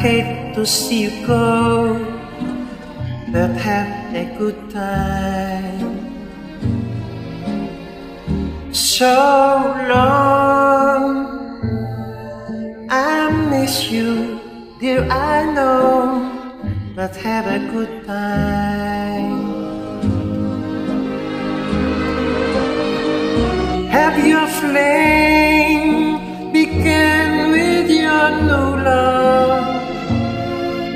hate to see you go, but have a good time. So long, I miss you, dear. I know, but have a good time. Have your flame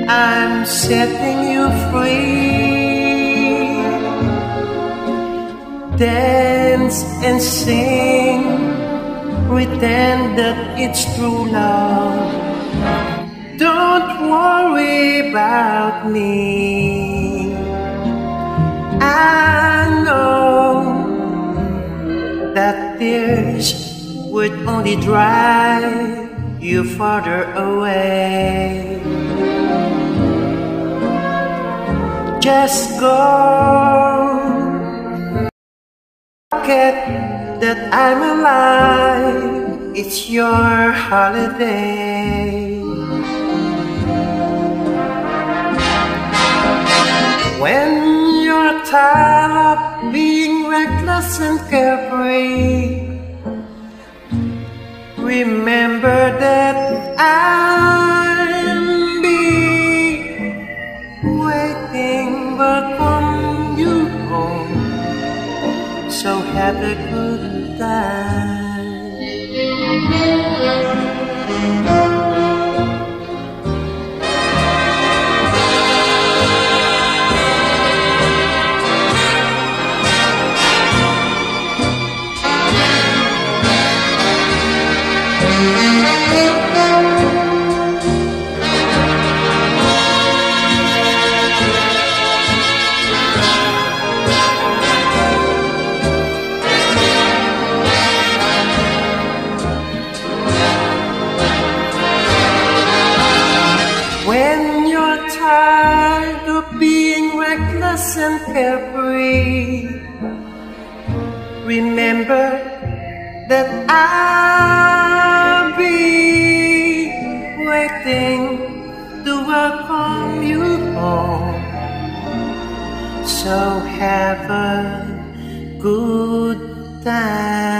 I'm setting you free. Dance and sing, pretend that it's true love. Don't worry about me. I know that tears would only drive you farther away. Just go. Forget that I'm alive. It's your holiday. When you're tired of being reckless and carefree, remember that I'll be waiting welcome you home. So a good time. When you're tired of being reckless and carefree, remember that I'll be waiting to welcome you home. So have a good time.